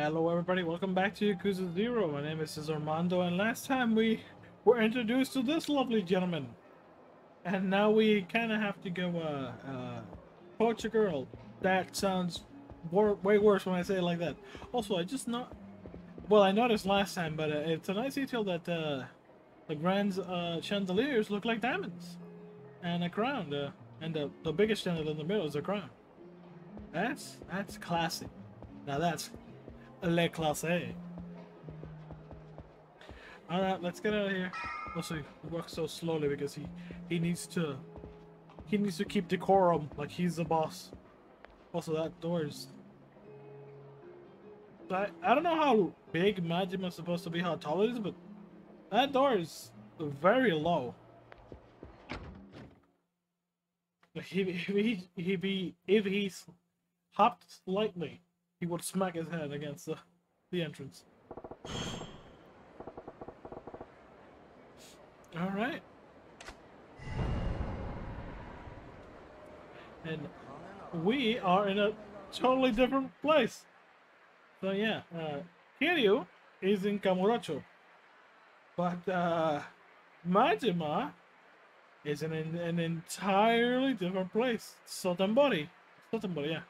Hello everybody, welcome back to Yakuza Zero. My name is Armando and last time we were introduced to this lovely gentleman. And now we kind of have to go uh, uh, poach a girl. That sounds wor way worse when I say it like that. Also, I just not... Well, I noticed last time, but uh, it's a nice detail that uh, the Grand uh, chandeliers look like diamonds. And a crown, uh, and the, the biggest chandelier in the middle is a crown. That's, that's classy. Now that's Le Classe. A. Alright, let's get out of here. Also, he walks so slowly because he, he needs to he needs to keep decorum like he's the boss. Also, that door is... I, I don't know how big Majima is supposed to be, how tall it is, but that door is very low. If he, if he, be if he, if he's hopped slightly, he would smack his head against the, the entrance. Alright. And we are in a totally different place. So yeah, uh, Kiryu is in Kamurocho. But uh, Majima is in an, an entirely different place. Sotenbori. Sotenbori, yeah.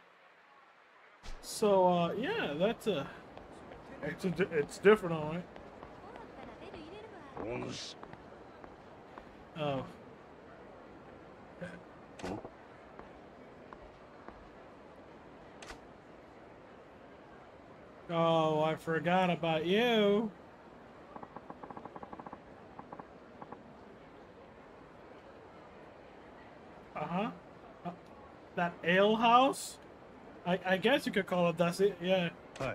So, uh, yeah, that's a... It's, a, it's different, alright. Oh. Oh, I forgot about you. Uh-huh. Uh, that ale house? I, I guess you could call it that's it, yeah. Hi.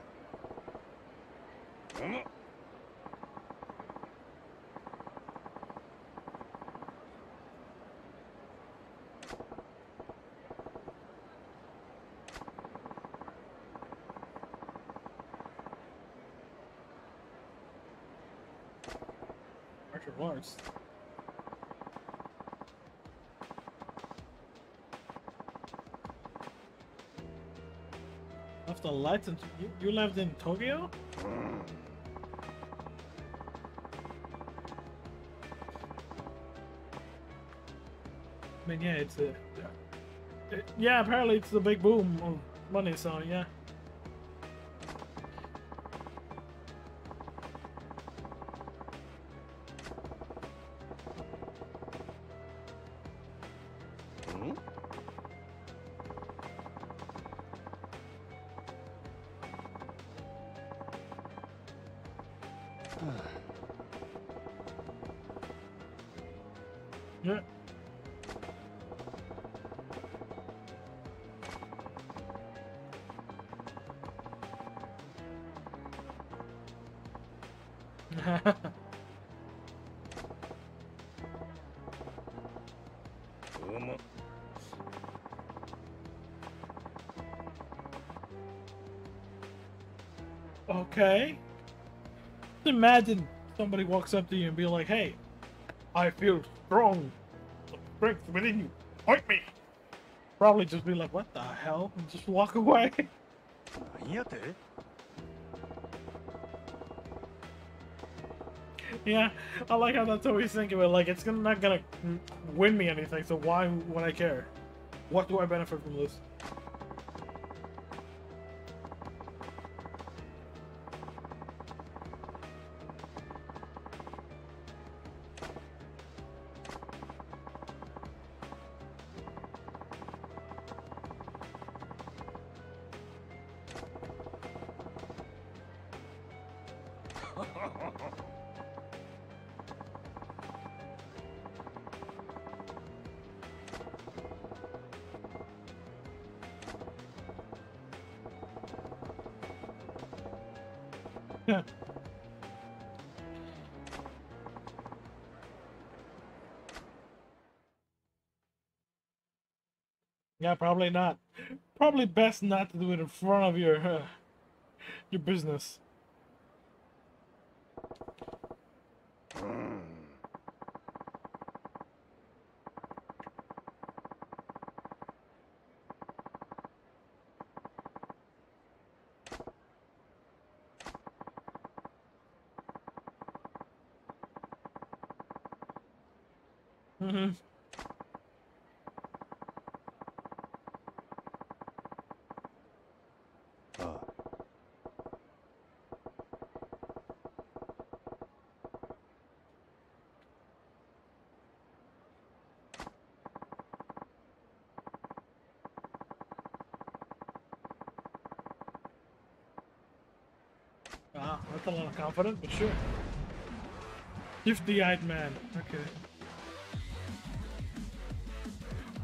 The lights and you, you lived in Tokyo? I mean, yeah, it's a. it- yeah, apparently it's the big boom of money, so yeah. imagine somebody walks up to you and be like, hey, I feel strong. The strength within you. Point me. Probably just be like, what the hell? And just walk away. yeah, I like how that's always thinking about. Like, it's gonna, not gonna win me anything, so why would I care? What do I benefit from this? Probably not. Probably best not to do it in front of your uh, your business. Mm-hmm. A little confident, but sure. Shifty-eyed man. Okay.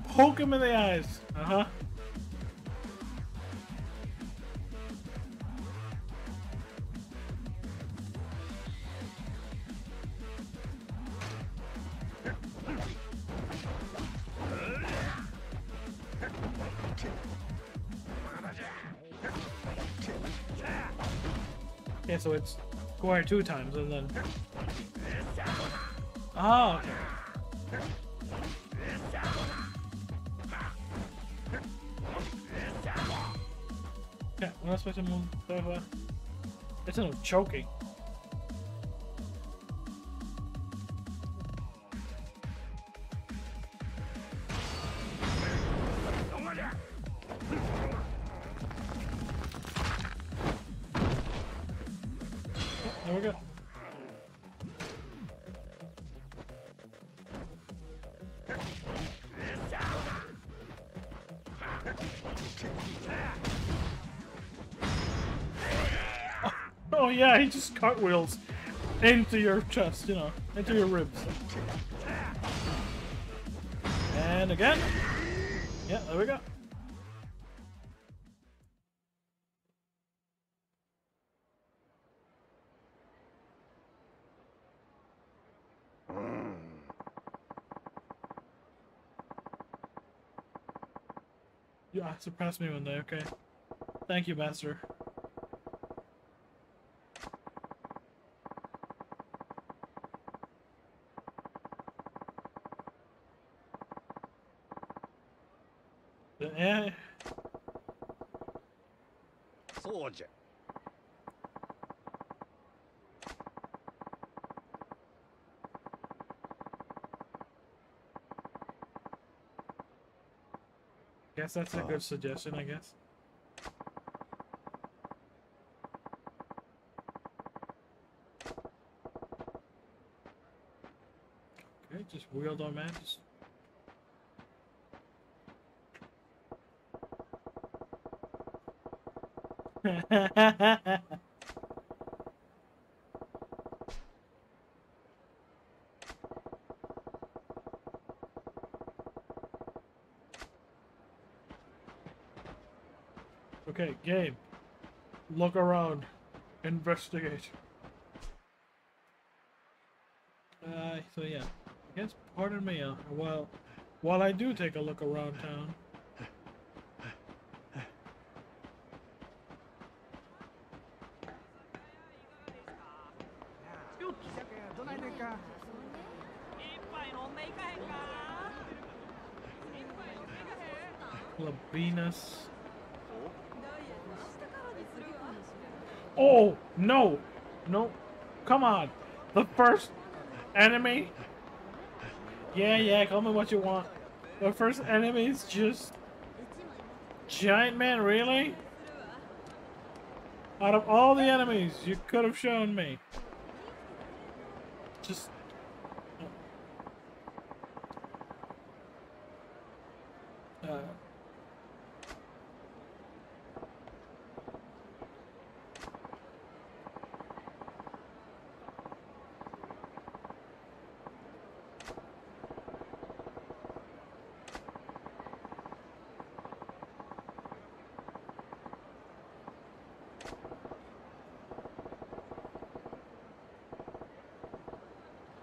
Poke him in the eyes. Uh-huh. Okay, so it's square two times and then. Oh, okay. Yeah, what else was to move? It's a little choking. Cartwheels into your chest, you know, into your ribs. And again. Yeah, there we go. Yeah, surpassed me one day, okay. Thank you, Master. Guess that's a good suggestion, I guess. Okay, just wield on man. Just... okay, game. Look around. Investigate. Uh, so yeah. I guess pardon me uh, while while I do take a look around town. Labinas. Oh no, no, come on, the first enemy. Yeah, yeah, call me what you want. The first enemy is just giant man. Really? Out of all the enemies you could have shown me, just.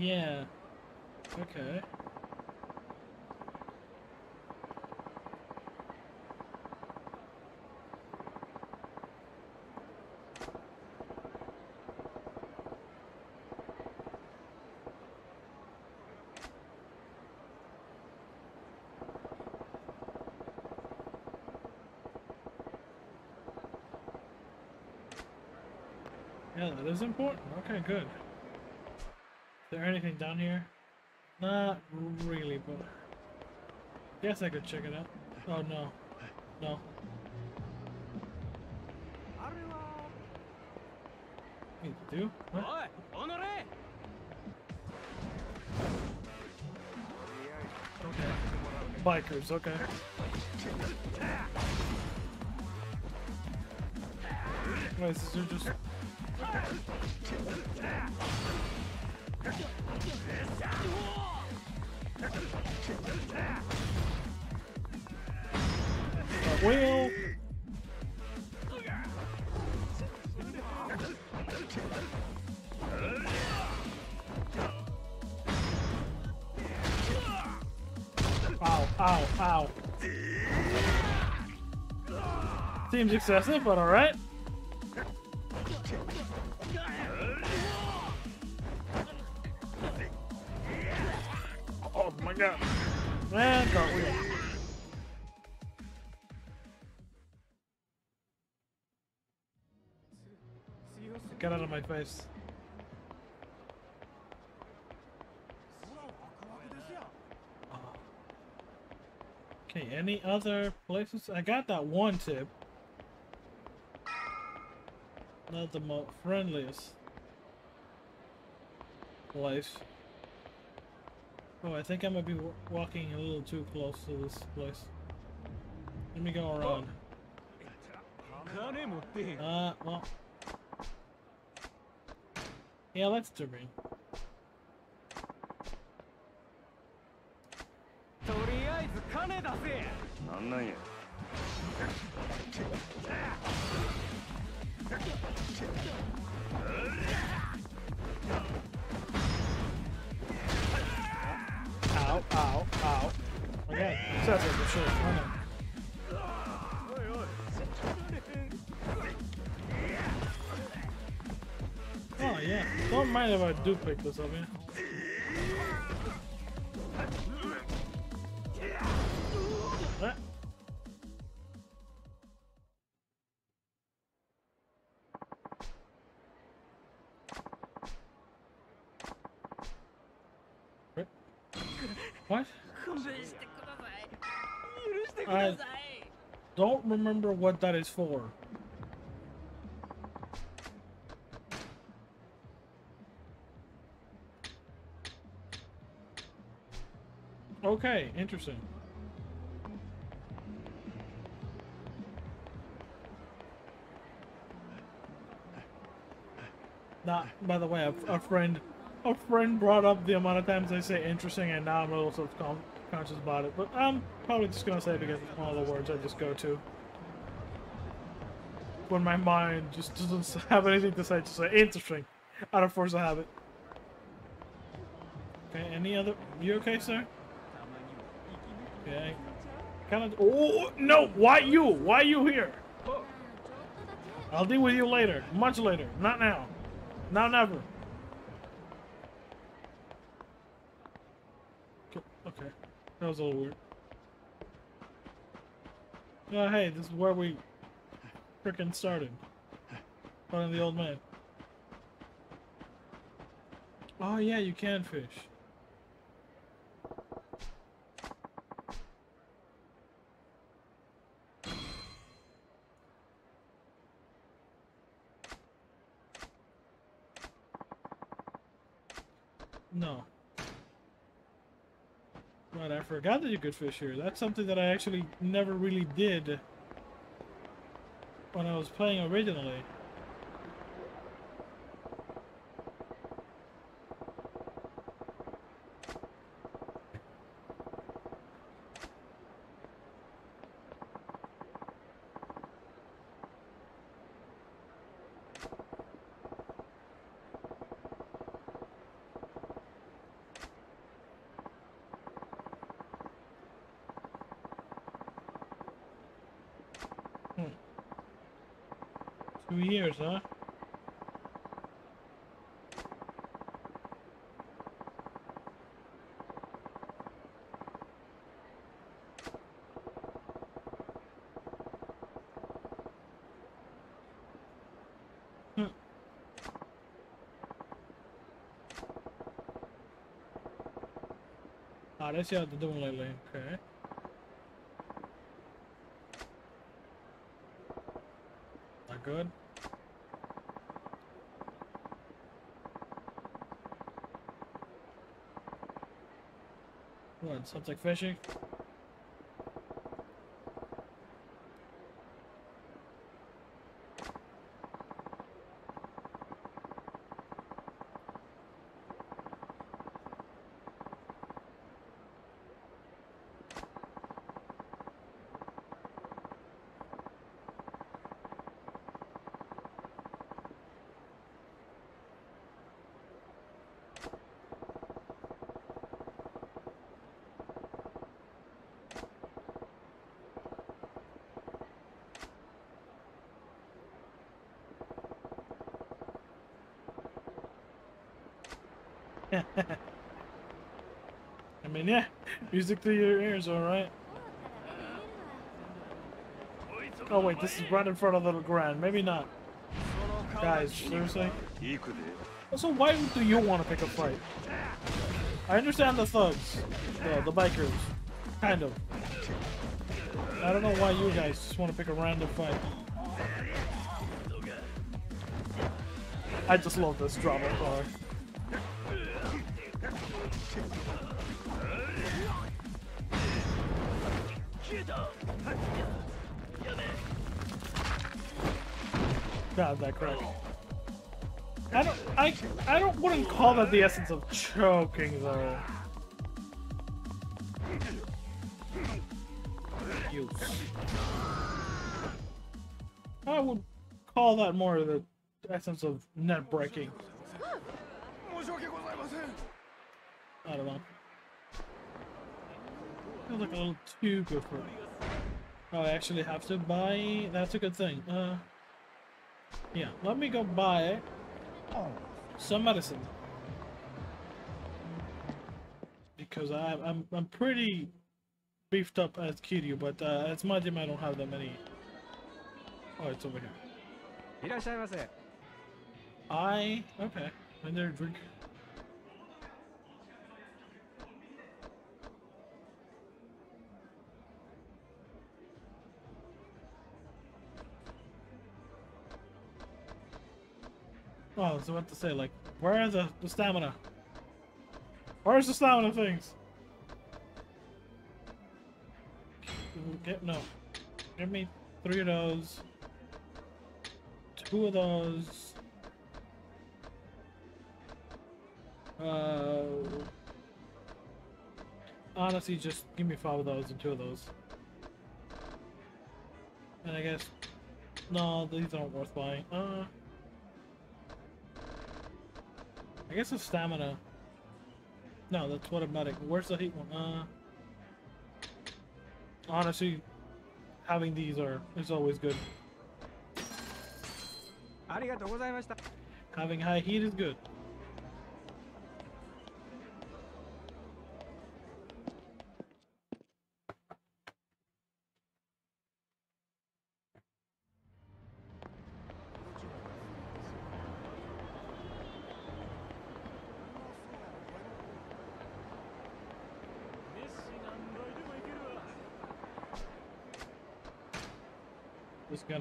Yeah. Okay. Yeah, that is important. Okay, good there anything down here? Not really, but... Guess I could check it out. Oh, no. No. Need to do? What? Okay. Bikers, okay. Wait, is there just... A wheel. Ow, ow, ow. Seems excessive, but alright. Get out of my face. Okay, any other places? I got that one tip. Not the most friendliest place. Oh, I think I might be walking a little too close to this place. Let me go around. Oh. Uh, well. Yeah, that's too big. Ow. Okay, so that's a short running. Oh yeah, don't mind if I do pick this up, yeah. What? I don't remember what that is for. Okay, interesting. Not, by the way, a, a friend, a friend brought up the amount of times I say interesting, and now I'm a little sort of self-conscious about it. But I'm probably just gonna say it because it's one of the words I just go to when my mind just doesn't have anything to say. Just say interesting, out of force of habit. Okay, any other? You okay, sir? Okay. Kind of. Oh no! Why you? Why you here? I'll deal with you later. Much later. Not now. Now never. Okay. okay. That was a little weird. Oh, hey, this is where we frickin' started. Finding the old man. Oh, yeah, you can fish. No. Right, I forgot that you could fish here. That's something that I actually never really did when I was playing originally. Two years, huh? Hmm. Ah, how they're doing lately. Okay. Not good. What? Sounds like fishing. I mean, yeah, music to your ears, all right. Oh wait, this is right in front of Little Grand. Maybe not. Guys, seriously? Also, why do you want to pick a fight? I understand the thugs, the, the bikers, kind of. I don't know why you guys just want to pick a random fight. I just love this drama part. God, that correct. I don't, I, I don't, wouldn't call that the essence of choking, though. You. I would call that more the essence of net breaking. I don't know. Feels like a little too good for. Oh, I actually have to buy. That's a good thing. Uh. Yeah, let me go buy oh. some medicine. Because I, am I'm, I'm pretty beefed up as Kiryu, but uh, as Majima I don't have that many. Oh, it's over here. I, okay, and they drink. Oh, I was about to say, like, where are the, the stamina? Where's the stamina things? Get no. Give me three of those. Two of those. Uh, honestly, just give me five of those and two of those. And I guess, no, these aren't worth buying. Uh, I guess it's stamina. No, that's what a medic. Where's the heat one? Uh, honestly, having these are is always good. Having high heat is good.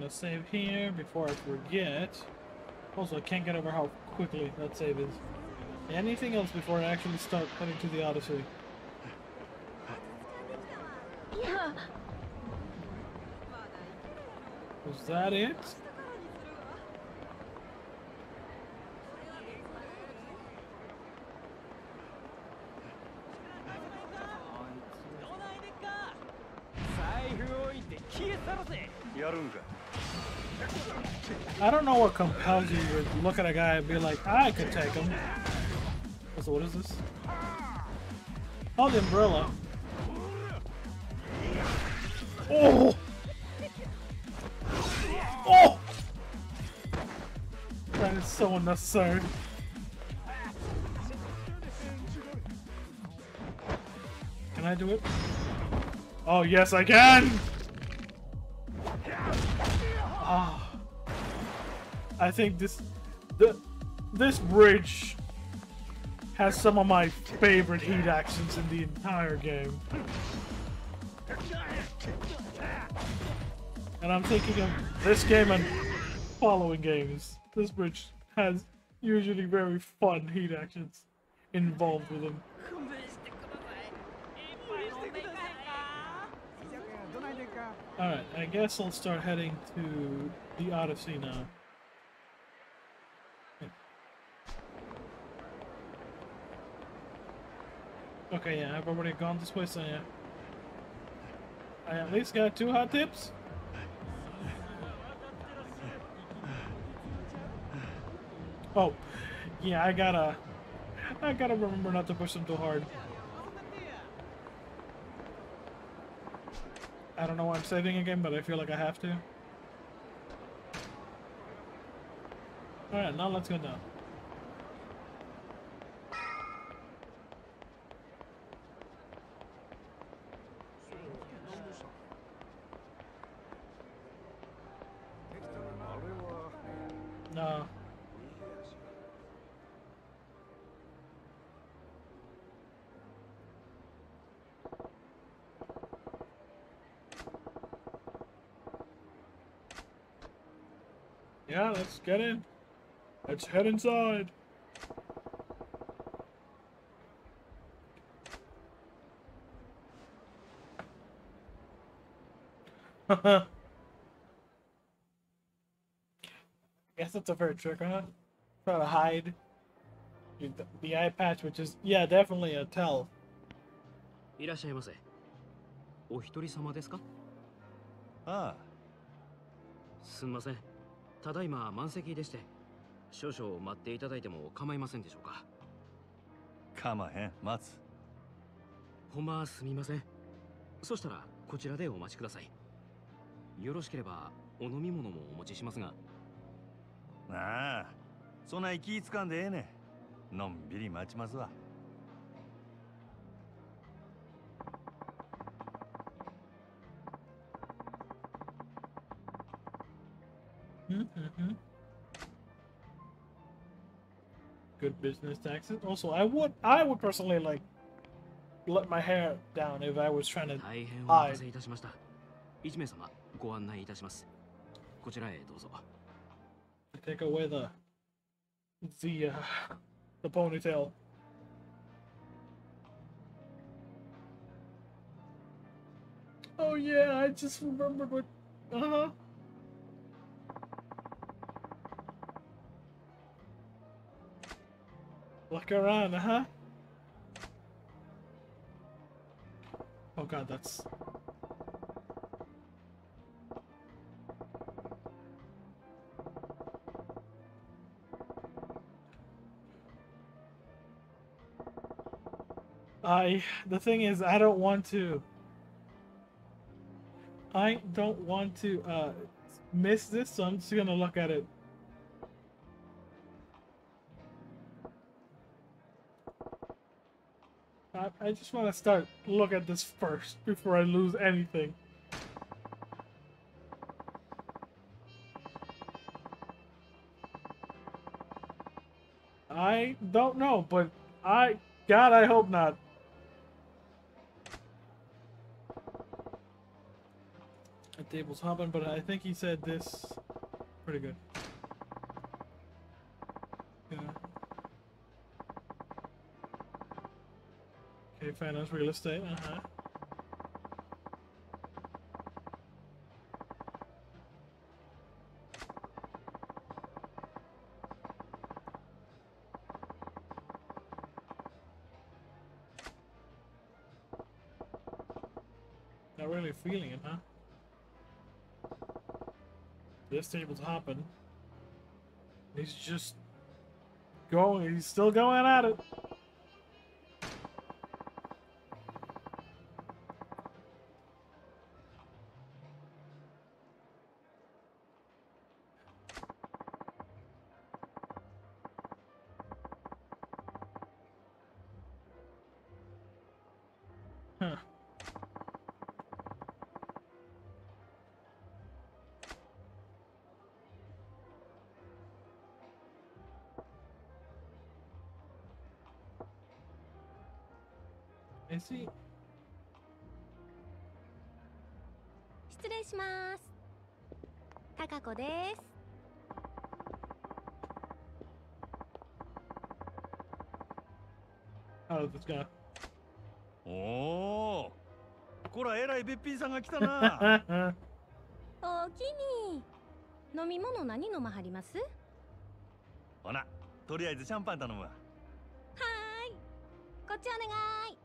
Gonna save here before I forget. Also, I can't get over how quickly that save is. Anything else before I actually start heading to the Odyssey? いや Was that it? I don't know what compels you to look at a guy and be like, I could take him. So what is this? Oh, the umbrella. Oh! Oh! That is so unnecessary. Can I do it? Oh, yes, I can! Ah. I think this the this bridge has some of my favorite heat actions in the entire game. And I'm thinking of this game and following games. This bridge has usually very fun heat actions involved with them. Alright, I guess I'll start heading to the Odyssey now. Okay, yeah, I've already gone this way, so yeah. I at least got two hot tips. Oh, yeah, I gotta, I gotta remember not to push them too hard. I don't know why I'm saving again, but I feel like I have to. Alright, now let's go down. let's get in. Let's head inside. Guess that's a fair trick, huh? Try to hide your- the eye patch, which is, yeah, definitely a tell. いらっしゃいませお一人様ですかあすんません ただいま満席でして少々待っていただいても構いませんでしょうか。あかまへん待つ。ほんますみません。そしたらこちらでお待ちください。よろしければお飲み物もお持ちしますが。ああそんな気ぃつかんでええね。んのんびり待ちますわ Mm-hmm. Good business taxes. Also, I would, I would personally like let my hair down if I was trying to. 大変お待たせいたしました1名様ご案内いたしますこちらへどうぞ take away the the uh, the ponytail. Oh yeah, I just remembered what. Uh huh. Look around, uh huh. Oh god, that's. I the thing is I don't want to I don't want to uh miss this so I'm just gonna look at it. I, just want to start look at this first before I lose anything. I don't know, but I God, I hope not. The table's hopping, but I think he said this pretty good. Yeah. Okay, finance real estate, uh-huh. Not really feeling it, huh? This table's hopping. He's just going, he's still going at it. This go? おおこらえらいべっぴんさんが来たな。おおきに飲み物何飲まはります？はほなとりあえずシャンパン頼むわ。ーい。こっちお願い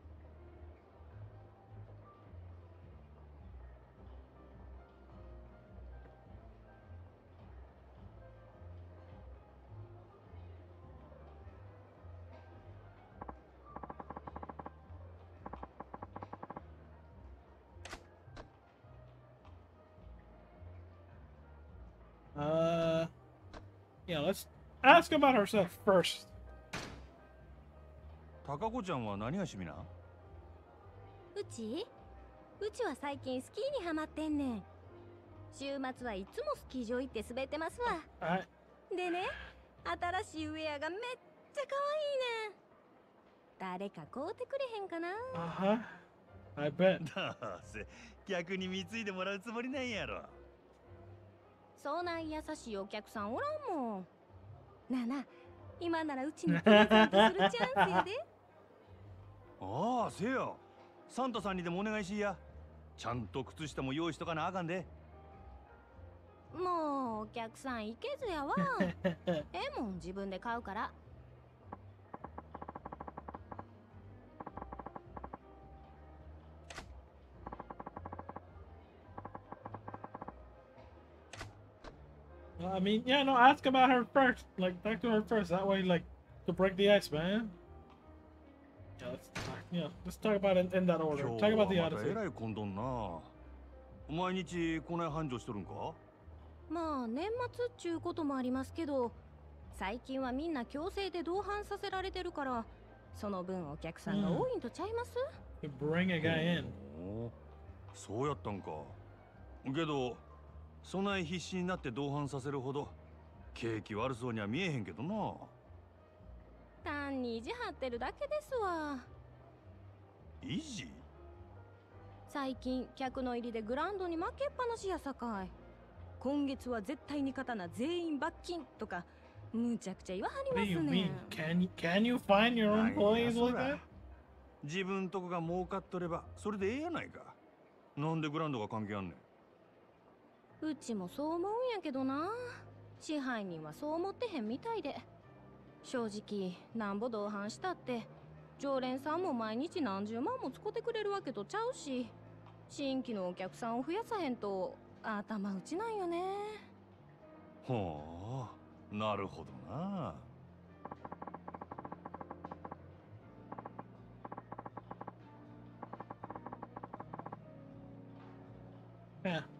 ask about herself first. 高子ちゃんは何が趣味な？んうち？うちは最近スキーにハマってんねん。週末はいつもスキー場行って滑ってますわ。I, でね新しいウェアがめっちゃ可愛いねん。誰か買うてくれへんかな？Uh. I bet. どうせ逆に貢いでもらうつもりなんやろ。そんな優しいお客さんおらんもんなあなあ今ならうちにプレゼントするチャンスやで。ああせや。サンタさんにでもお願いしや。ちゃんと靴下も用意しとかなあかんで。もうお客さんいけずやわ。ええもん自分で買うから I mean, yeah, no, ask about her first. Like, talk to her first. That way, like, to break the ice, man. Yeah, let's talk, yeah, let's talk about it in that order. 今 Talk 日 about the はまたえ attitude. らい混んどんな毎日こない繁盛しとるんかまあ年末っちゅうこともありますけど最近はみんな強制で同伴させられてるからその分お客さんが多いんとちゃいます、To bring a guy in. そうやったんかけどそない必死になって同伴させるほど景気悪そうには見えへんけどな。単に意地張ってるだけですわ。維持最近客の入りでグラウンドに負けっぱなしやさかい。今月は絶対に勝たな全員罰金とかむちゃくちゃ言わはり What ま do you す mean? ね Can you can you find your employees そ like ら that? 自分とこが儲かっとればそれでええやないか。なんでグラウンドが関係あんねん？うちもそう思うんやけどな。支配人はそう思ってへんみたいで。正直なんぼ同伴したって常連さんも毎日何十万も使ってくれるわけとちゃうし新規のお客さんを増やさへんと頭打ちなんよね。ほうなるほどな。Yeah.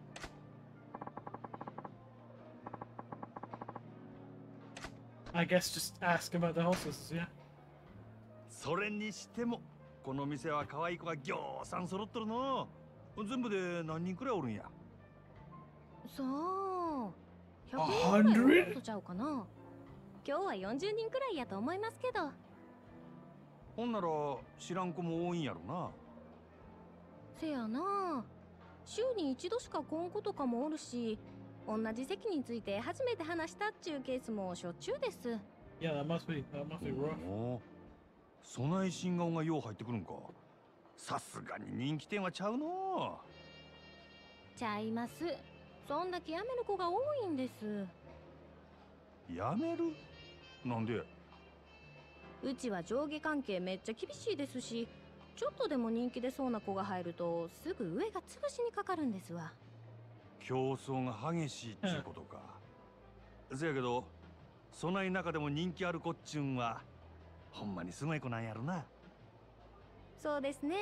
I guess just ask about the hostesses, yeah. それにしてもこの店は可愛い子がぎょうさん揃っとるの。全部で何人くらいおるんや？そう。100 A 人くらいちゃうかな。今日は40人くらいやと思いますけど。ほんなら知らん子も多いんやろな。せやな。週に一度しか来ん子とかもおるし同じ席について初めて話したっちゅうケースもしょっちゅうです。Yeah, that must be that must be rough. おそない新顔がよう入ってくるんか。さすがに人気店はちゃうの。ちゃいます。そんだけ辞める子が多いんです。やめる？なんで？うちは上下関係めっちゃ厳しいですしちょっとでも人気出そうな子が入るとすぐ上が潰しにかかるんですわ競争が激しいっちゅうことか、せやけどそない中でも人気ある子っちゅうんはほんまにすごい子なんやろな。そうですね。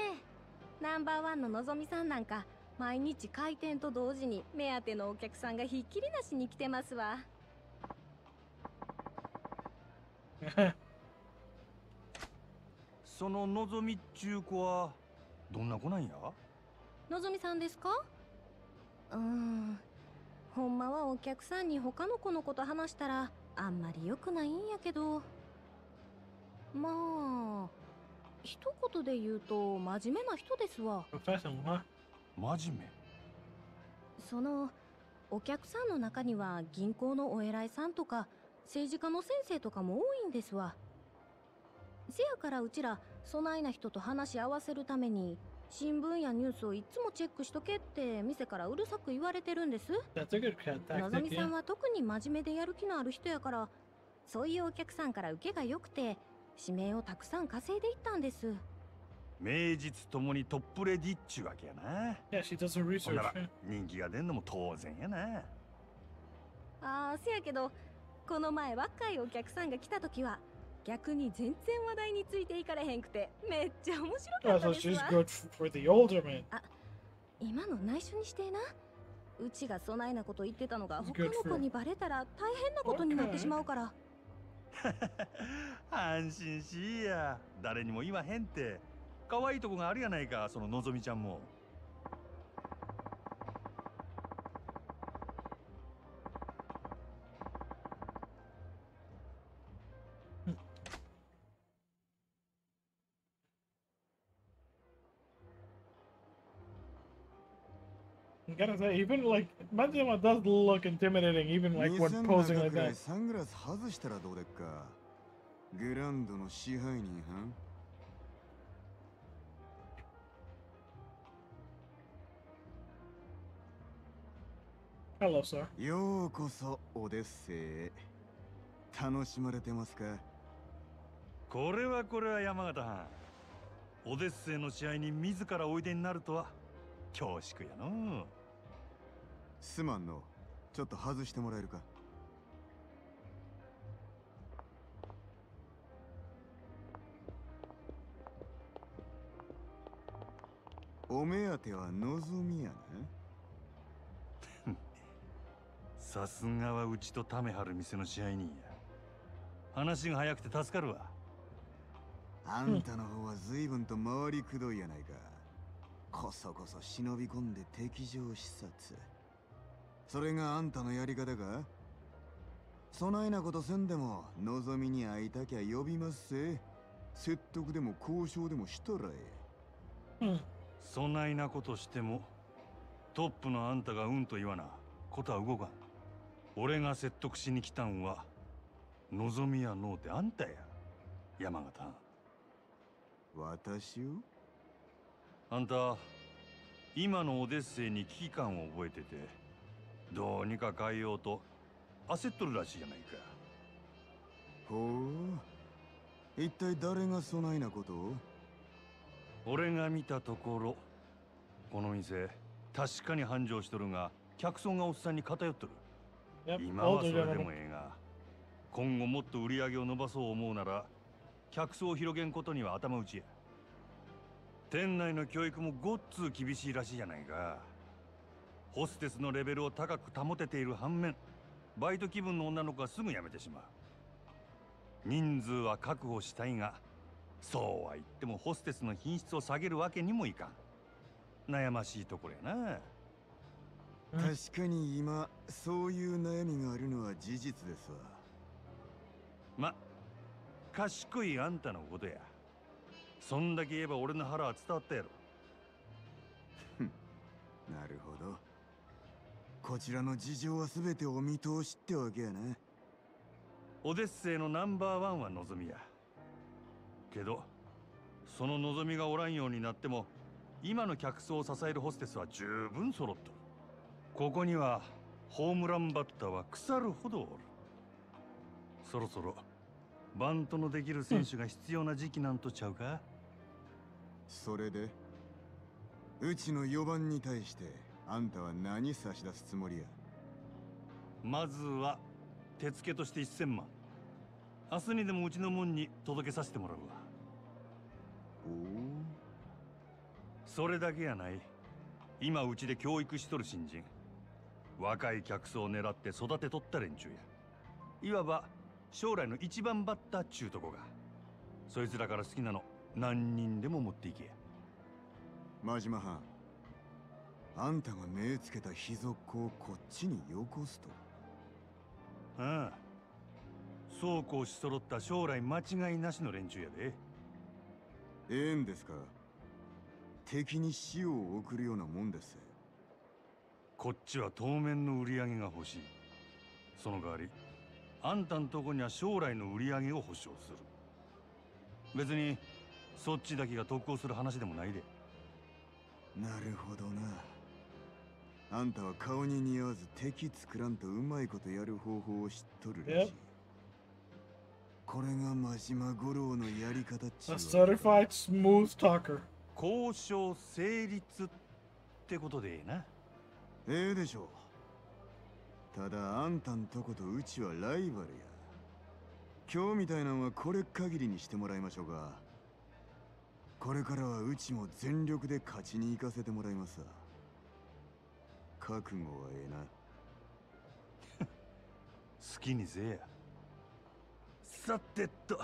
ナンバーワンののぞみさんなんか毎日開店と同時に目当てのお客さんがひっきりなしに来てますわ。そののぞみっちゅう子はどんな子なんや？のぞみさんですか？うーんほんまはお客さんに他の子のこと話したらあんまり良くないんやけど。まあ一言で言うと真面目な人ですわ?真面目？そのお客さんの中には銀行のお偉いさんとか政治家の先生とかも多いんですわ。せやからうちらそないな人と話し合わせるために新聞やニュースをいつもチェックしとけって店からうるさく言われてるんですのぞみさ yeah. んは特に真面目でやる気のある人やからそういうお客さんから受けが良くて指名をたくさん稼いでいったんです名実ともにトップレディっちゅうわけやな Yeah, she does her ほん research. なら yeah. 人気が出んのも当然やなあーせやけどこの前若いお客さんが来た時は逆に全然話題についていかれへんくてめっちゃ面白か Oh, ったですわ。Good f- for the older man. 今の内緒にしてえな。うちがそないなこと言ってたのが他の子にバレたら大変なことになってしまうから。安心しいや。誰にも言わへんって。可愛いとこがあるやないかそののぞみちゃんも I'm gonna say, even like, Majima does look intimidating, even like when 2000の posing 中 like くらい that. サングラス外したらどうでっかグランドの支配人はん Hello, sir. ようこそオデッセイへ楽しまれてますかこれはこれは山形藩オデッセイの試合に自らおいでになるとは恐縮やのすまんの。ちょっと外してもらえるか？お目当ては望みやな さすがはうちとためはる店の支配人や。話が早くて助かるわ。あんたの方は随分と回りくどいやないかこそこそ忍び込んで敵情視察。それがあんたのやり方か？そないなことせんでも望みに会いたきゃ呼びますせ。説得でも交渉でもしたらえ Hmm. そないなことしてもトップのあんたがうんと言わなことは動かん。俺が説得しに来たんは望みやのうてあんたや。山形。私を？あんた今のオデッセイに危機感を覚えててどうにか変えようと焦っとるらしいじゃないか。ほう。一体誰がそないなことを？俺が見たところこの店確かに繁盛しとるが客層がおっさんに偏っとる。Yep, 今はそれで.もええが今後もっと売り上げを伸ばそう思うなら客層を広げんことには頭打ちや店内の教育もごっつう厳しいらしいじゃないか。ホステスのレベルを高く保てている反面バイト気分の女の子がすぐ辞めてしまう。人数は確保したいがそうは言ってもホステスの品質を下げるわけにもいかん。悩ましいところやな。確かに今そういう悩みがあるのは事実ですわ。ま賢いあんたのことやそんだけ言えば俺の腹は伝わったやろ。なるほど。こちらの事情は全てお見通しってわけやなオデッセイのナンバーワンは望みや。けどその望みがおらんようになっても今の客層を支えるホステスは十分揃っとるここにはホームランバッターは腐るほどおる。そろそろバントのできる選手が必要な時期なんとちゃうか、それでうちの4番に対してあんたは何差し出すつもりや？まずは手付けとして1000万。明日にでもうちの門に届けさせてもらうわ。おそれだけやない。今うちで教育しとる新人。若い客層を狙って育てとった連中や。いわば将来の一番バッターっちゅうとこが。そいつらから好きなの何人でも持っていけ。お真島藩あんたが目つけた秘蔵っ子をこっちによこすと。ああそうこうし揃った将来間違いなしの連中やで。ええんですか。敵に死を送るようなもんです。こっちは当面の売り上げが欲しい。その代わりあんたんとこには将来の売り上げを保証する。別にそっちだけが特攻する話でもないで。なるほどな。あんたは顔に似合わず敵作らんとうまいことやる方法を知っとるらしい。Yep. これが真島五郎のやり方っちゅ A うわけ certified smooth talker. 交渉成立ってことでええな。ええでしょう。ただあんたんとことうちはライバルや。今日みたいなんはこれ限りにしてもらいましょうかこれからはうちも全力で勝ちに行かせてもらいます。わ覚悟はええな。好きにせえや。さてっと。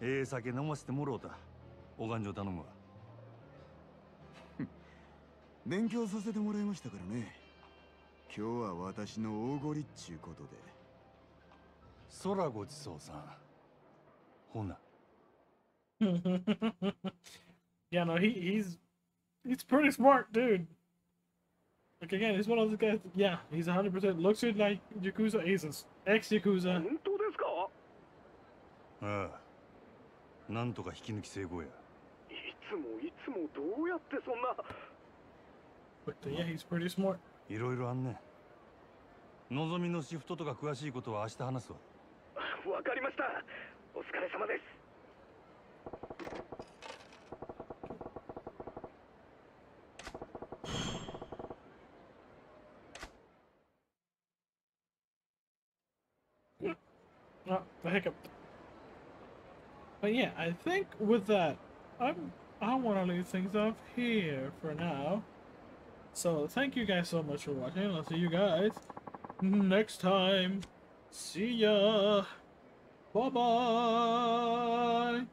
ええ酒飲ませてもろうた。お勘定頼むわ。勉強させてもらいましたからね。今日は私の大ごりっちゅうことで。空ごちそうさん。ほな yeah, no, he he's he's pretty smart, dude. Like again, he's one of those guys. Yeah, he's 100 percent looks it like Yakuza aces, ex Yakuza. 本当ですかああなんとか引き抜き成功やいつもいつもどうやってそんな But uh, yeah, he's pretty smart. いろいろあんねのぞみのシフトとか詳しいことは明日話すわわかりましたお疲れ様です Oh, the hiccup. But yeah, I think with that, I'm I want to leave things off here for now. So thank you guys so much for watching. I'll see you guys next time. See ya. Bye bye.